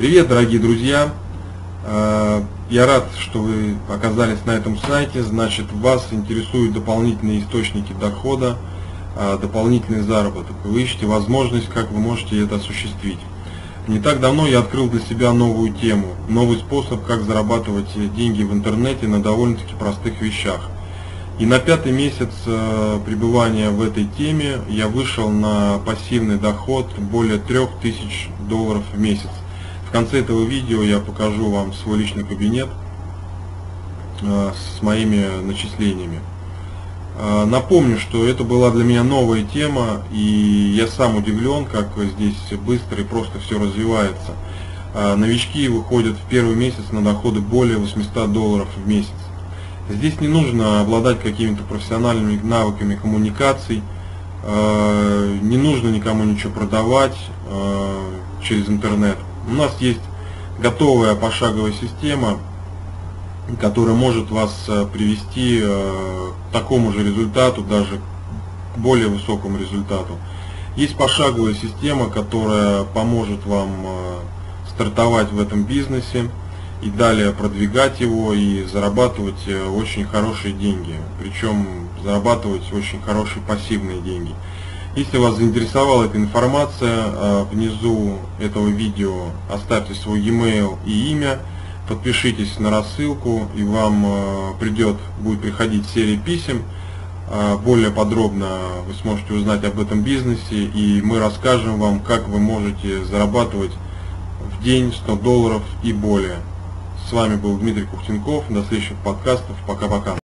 Привет, дорогие друзья! Э, я рад, что вы оказались на этом сайте. Значит, вас интересуют дополнительные источники дохода, э, дополнительный заработок. Вы ищете возможность, как вы можете это осуществить. Не так давно я открыл для себя новую тему, новый способ, как зарабатывать деньги в интернете на довольно-таки простых вещах. И на пятый месяц э, пребывания в этой теме я вышел на пассивный доход более 3000 долларов в месяц. В конце этого видео я покажу вам свой личный кабинет э, с моими начислениями. Э, напомню, что это была для меня новая тема, и я сам удивлен, как здесь быстро и просто все развивается. Э, новички выходят в первый месяц на доходы более 800 долларов в месяц. Здесь не нужно обладать какими-то профессиональными навыками коммуникаций, не нужно никому ничего продавать через интернет. У нас есть готовая пошаговая система, которая может вас э, привести э, к такому же результату, даже к более высокому результату. Есть пошаговая система, которая поможет вам э, стартовать в этом бизнесе и далее продвигать его и зарабатывать очень хорошие деньги. Причем зарабатывать очень хорошие пассивные деньги. Если вас заинтересовала эта информация, э, внизу этого видео оставьте свой e-mail и имя, подпишитесь на рассылку и вам э, придет, будет приходить серия писем. Э, более подробно вы сможете узнать об этом бизнесе и мы расскажем вам, как вы можете зарабатывать в день 100 долларов и более. С вами был Дмитрий Кухтенков. До следующих подкастов. Пока-пока.